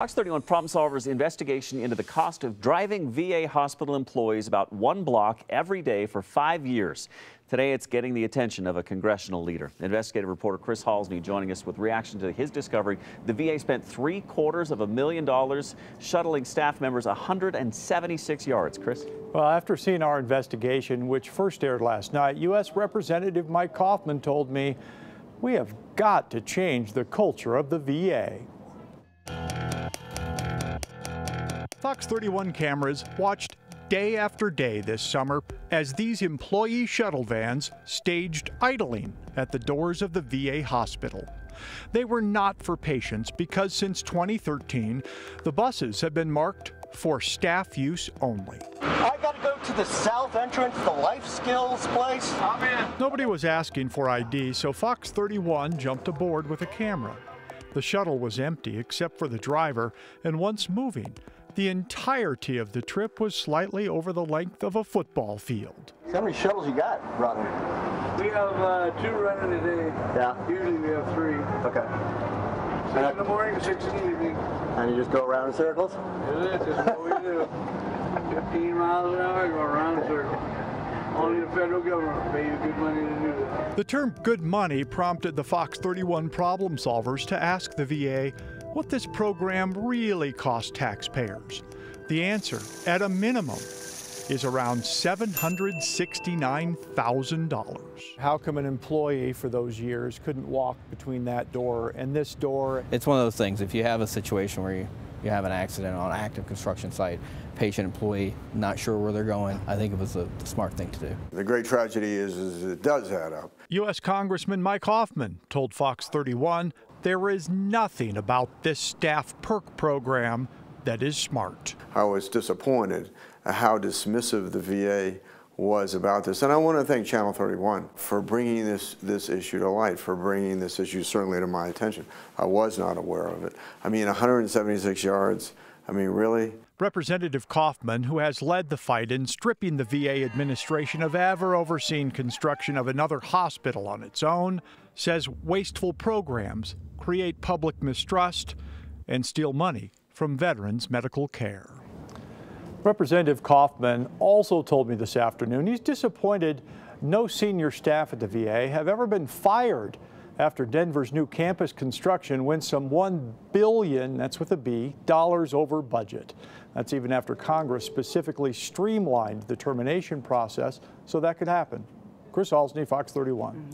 Fox 31 Problem Solver's investigation into the cost of driving VA hospital employees about one block every day for five years. Today, it's getting the attention of a congressional leader. Investigative reporter Chris Halsney joining us with reaction to his discovery. The VA spent three quarters of a million dollars shuttling staff members 176 yards. Chris? Well, after seeing our investigation, which first aired last night, U.S. Representative Mike Coffman told me we have got to change the culture of the VA. Fox 31 cameras watched day after day this summer as these employee shuttle vans staged idling at the doors of the VA hospital. They were not for patients because since 2013, the buses have been marked for staff use only. I gotta go to the south entrance, the life skills place. I'm in. Nobody was asking for ID, so Fox 31 jumped aboard with a camera. The shuttle was empty except for the driver, and once moving, the entirety of the trip was slightly over the length of a football field. How many shuttles you got running? We have uh, two running a day. Yeah. Usually we have three. Okay. Six in the morning, six in the evening. And you just go around in circles? It is. This is what we do. 15 miles an hour, go around in circles. Only the federal government pays you good money to do that. The term good money prompted the Fox 31 problem solvers to ask the VA what this program really cost taxpayers. The answer, at a minimum, is around $769,000. How come an employee for those years couldn't walk between that door and this door? It's one of those things, if you have a situation where you, you have an accident on an active construction site, patient, employee, not sure where they're going, I think it was a smart thing to do. The great tragedy is, is it does add up. U.S. Congressman Mike Coffman told Fox 31 there is nothing about this staff perk program that is smart. I was disappointed how dismissive the VA was about this. And I want to thank Channel 31 for bringing this, this issue to light, for bringing this issue certainly to my attention. I was not aware of it. I mean, 176 yards, I mean, really? Representative Coffman, who has led the fight in stripping the VA administration of ever overseeing construction of another hospital on its own, says wasteful programs create public mistrust and steal money from veterans' medical care. Representative Coffman also told me this afternoon he's disappointed no senior staff at the VA have ever been fired after Denver's new campus construction went some 1 billion, that's with a B, dollars over budget. That's even after Congress specifically streamlined the termination process so that could happen. Chris Halsney, Fox 31.